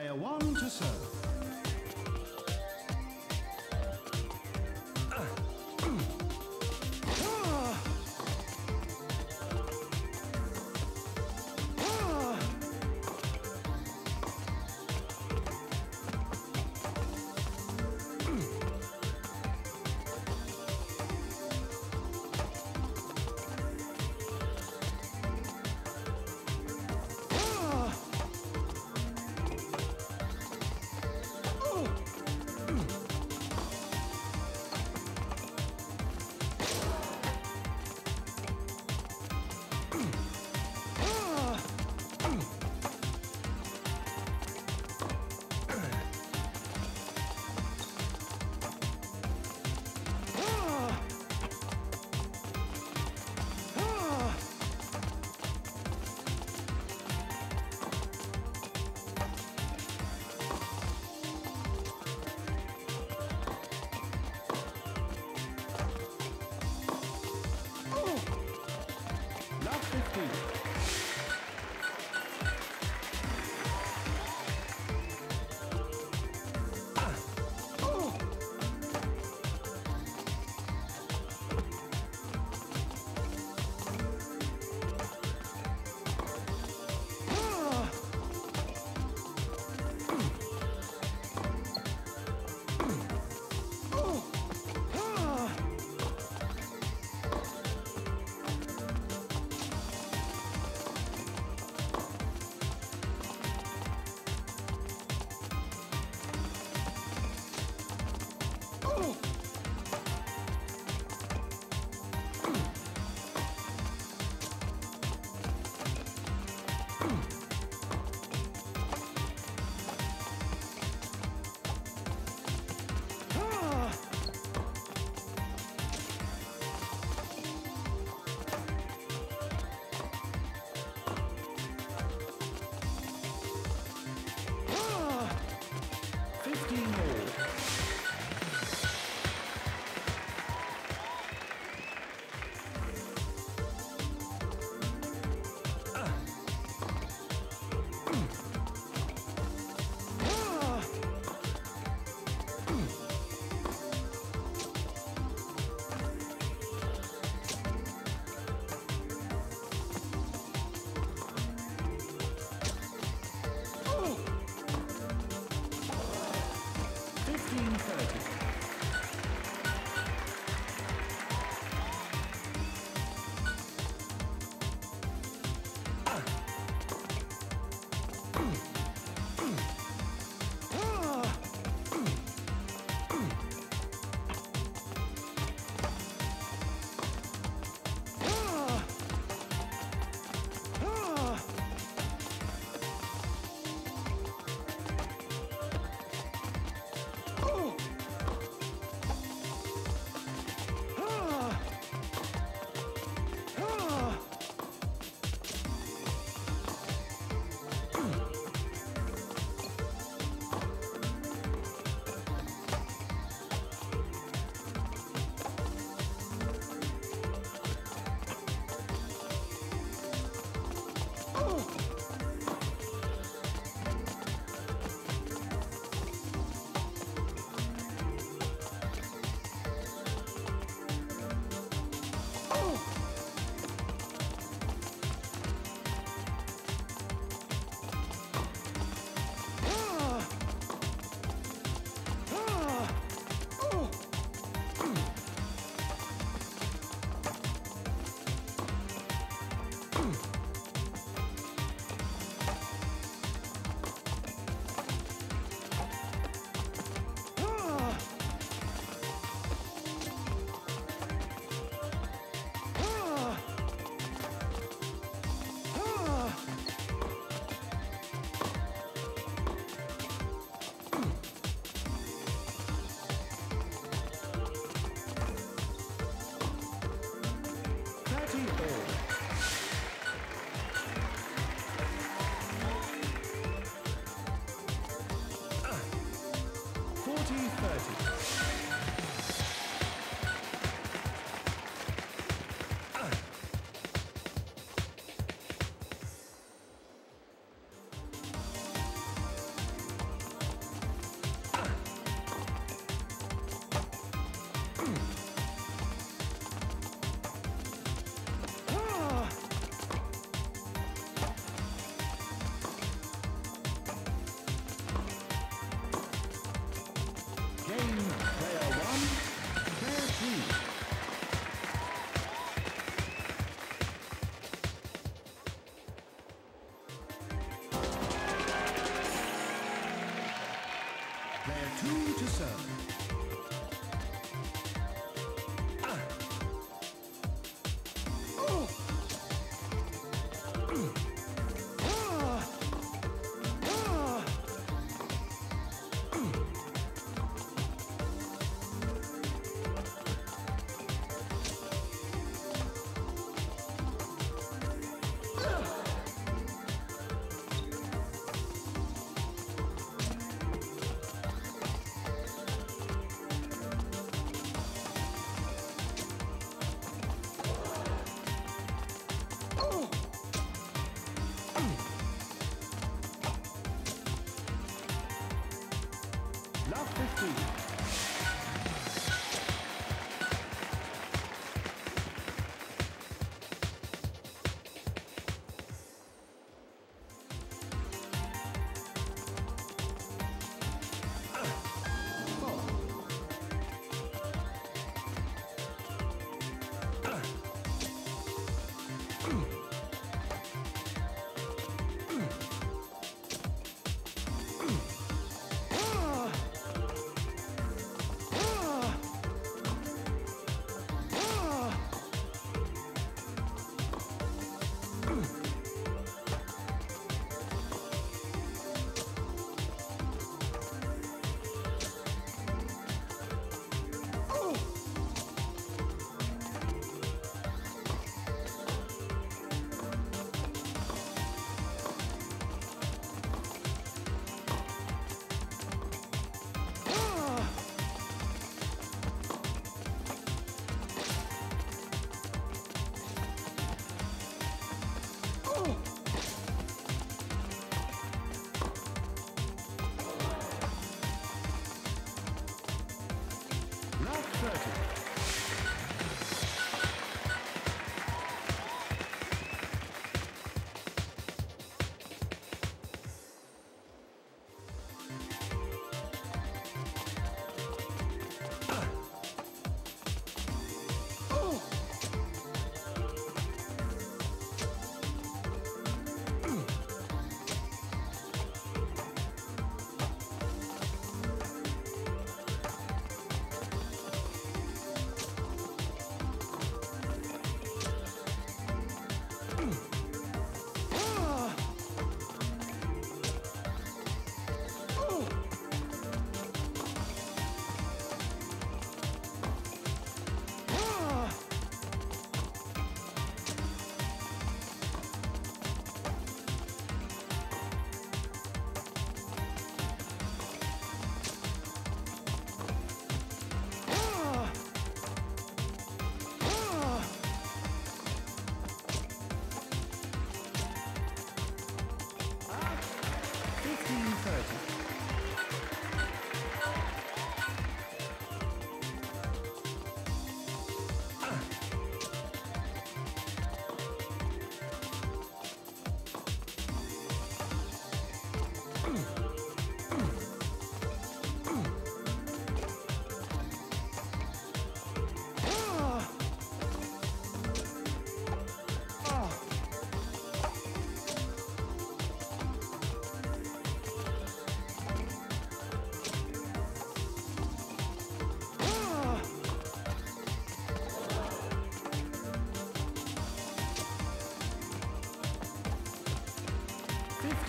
Player one to serve.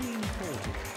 1540.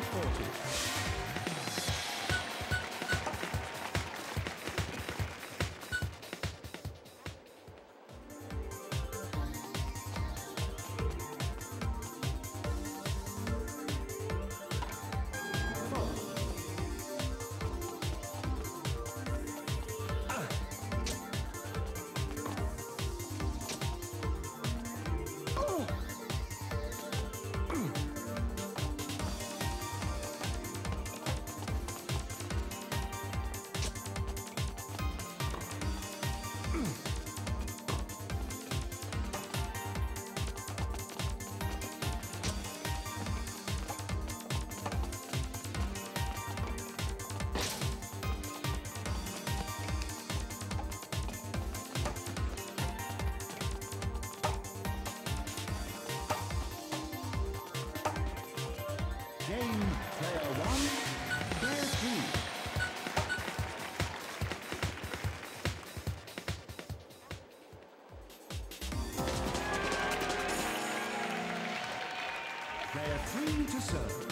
コーチです。To serve.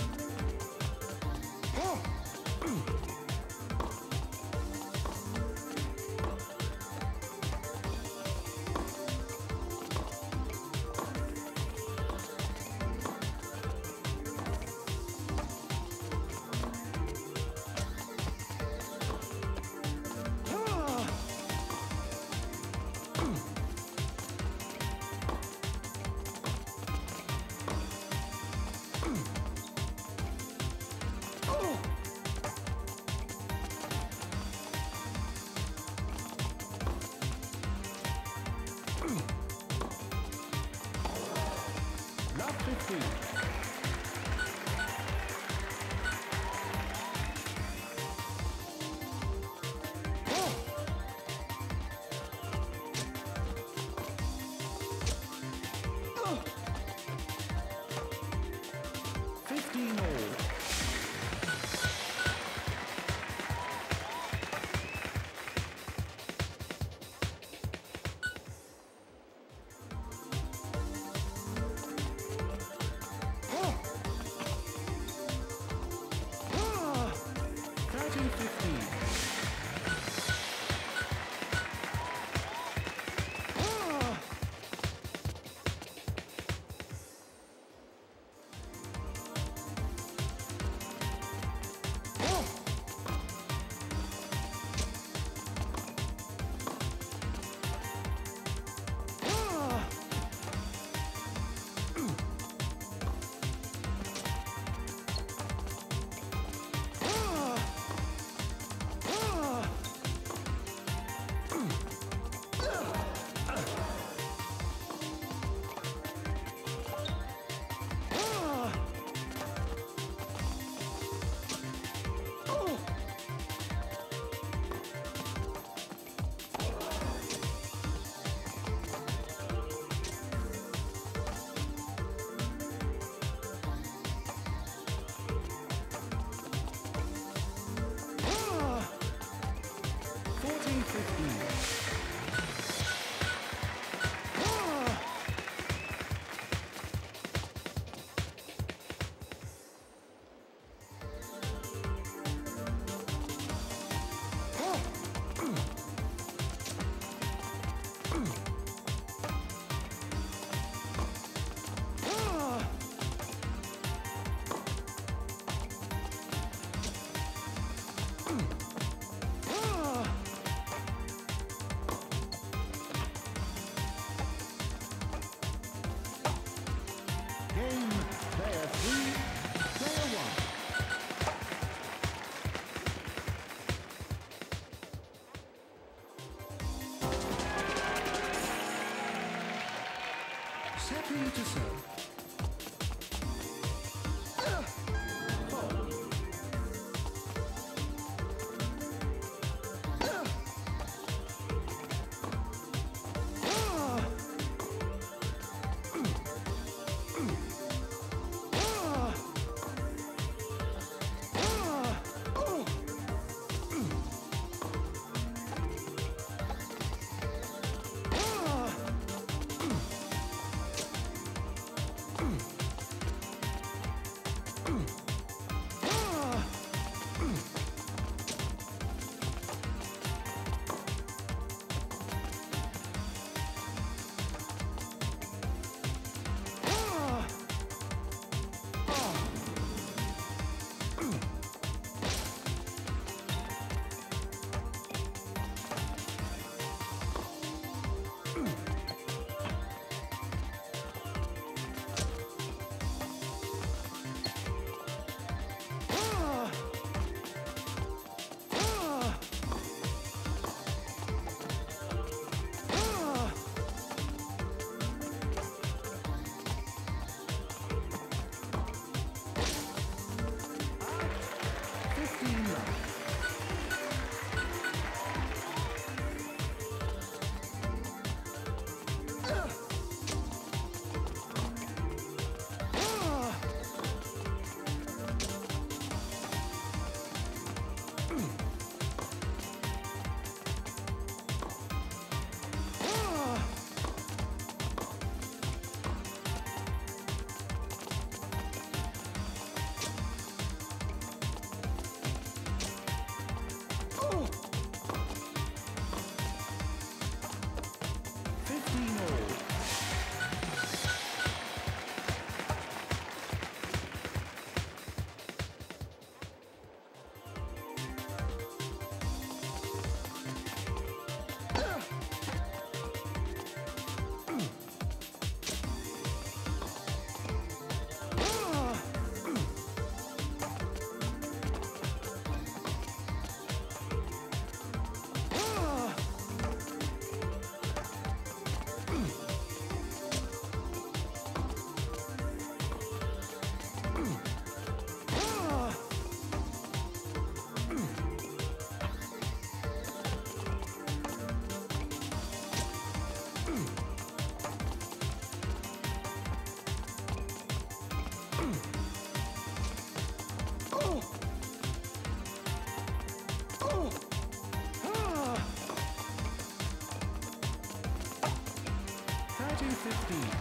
Thirty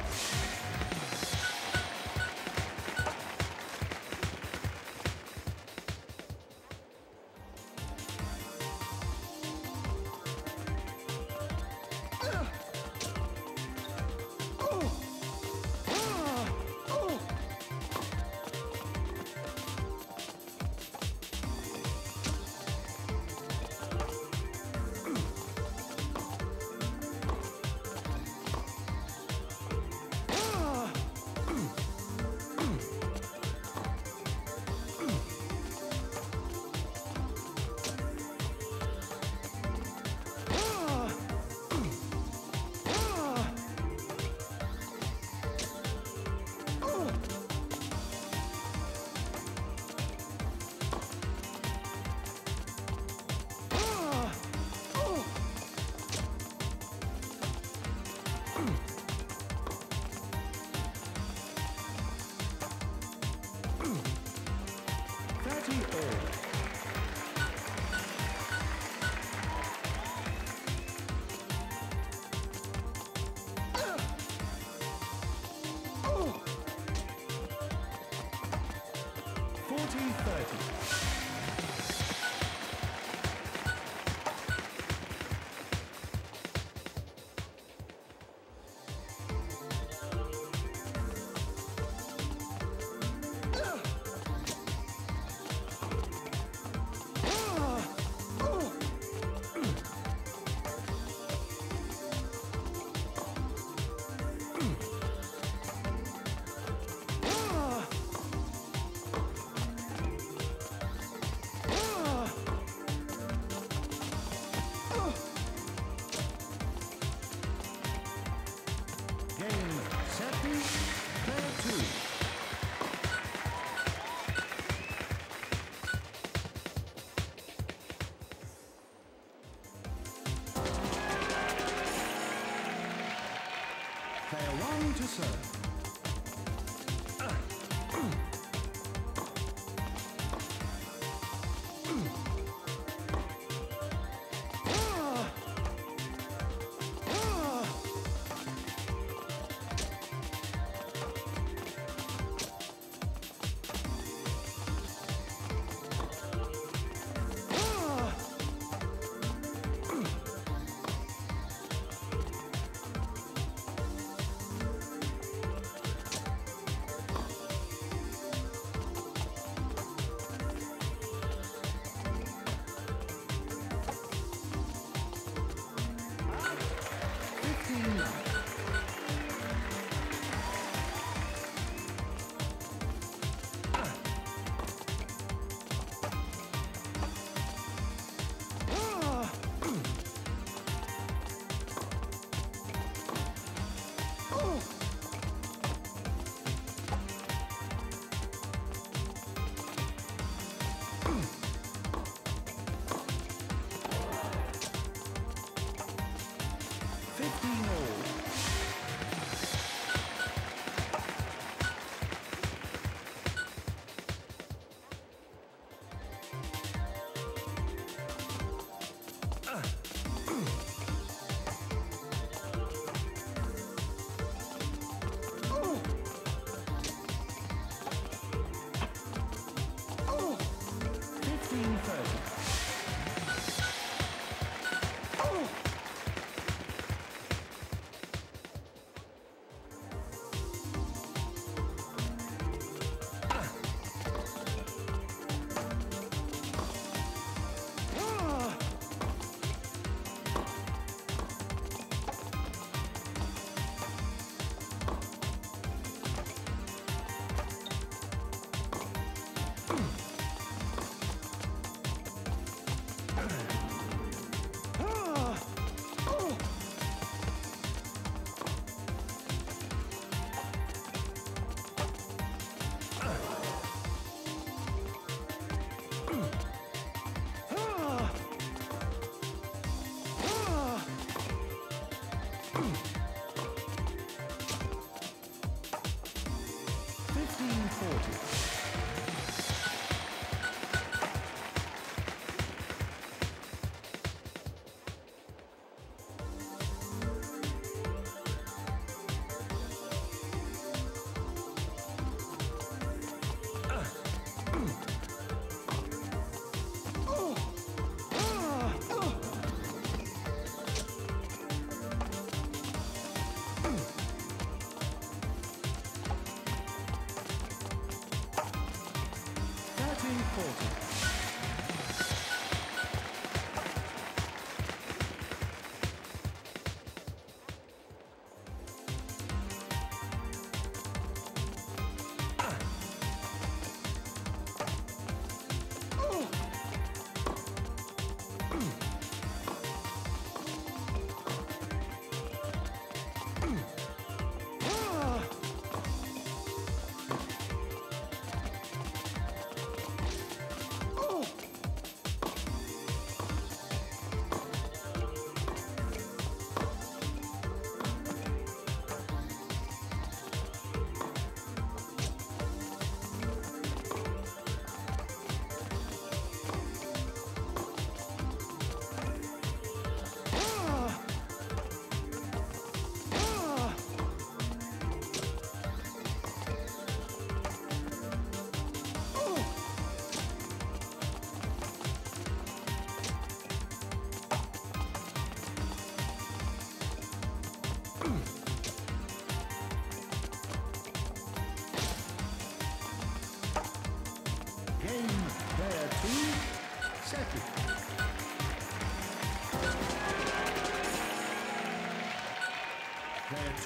one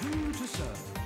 two to serve.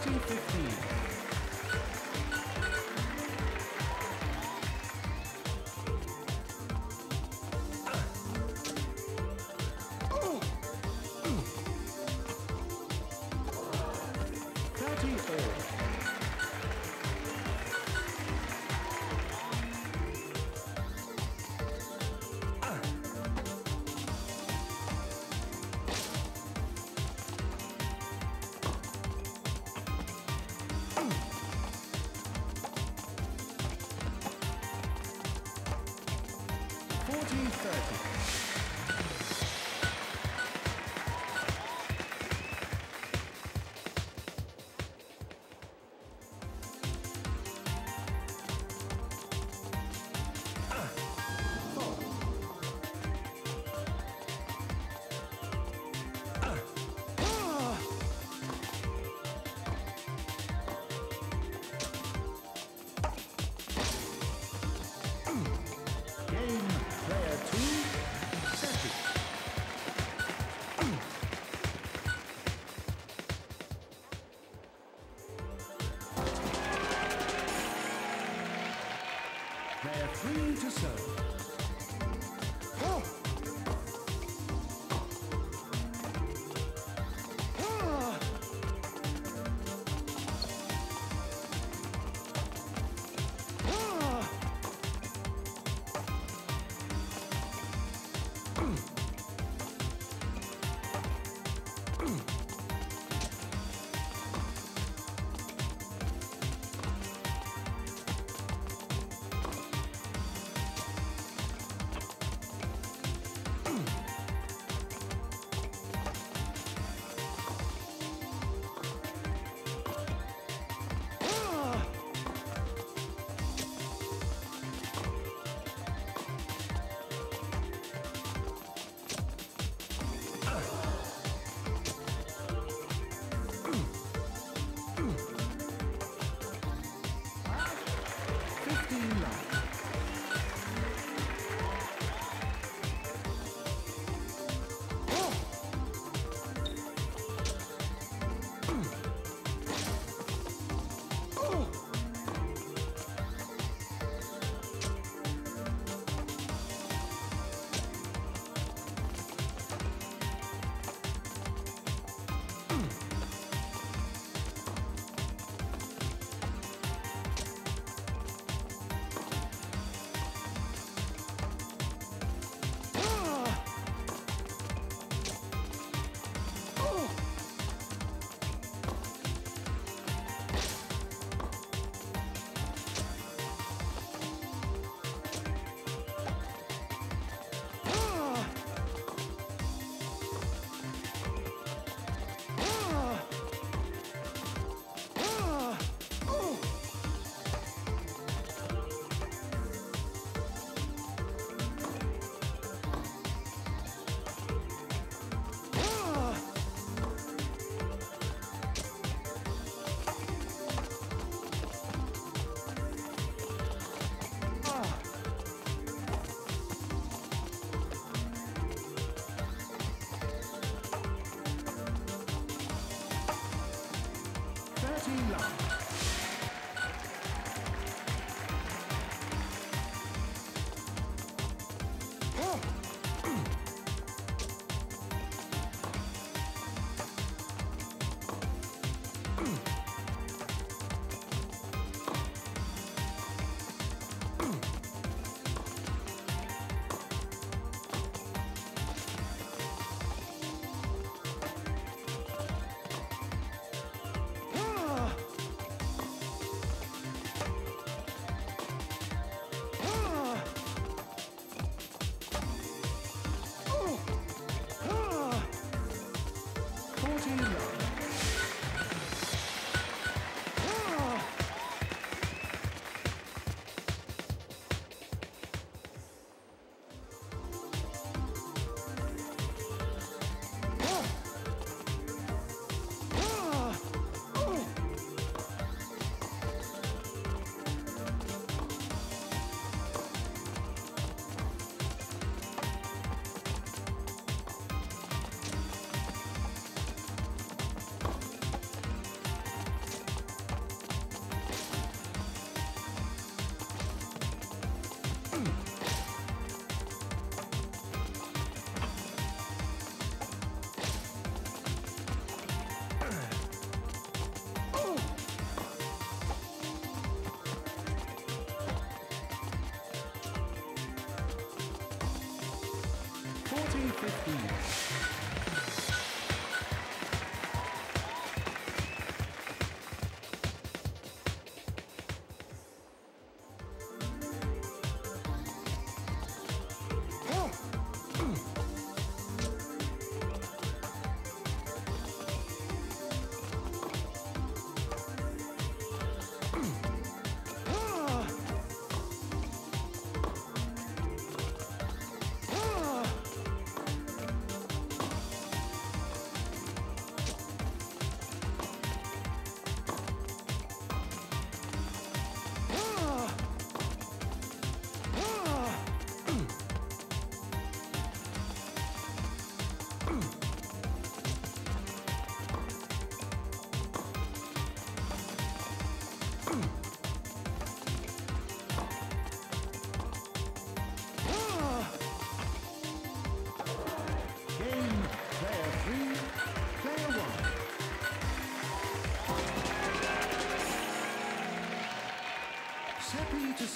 13, 15. T30. seam. 15.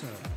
Seppi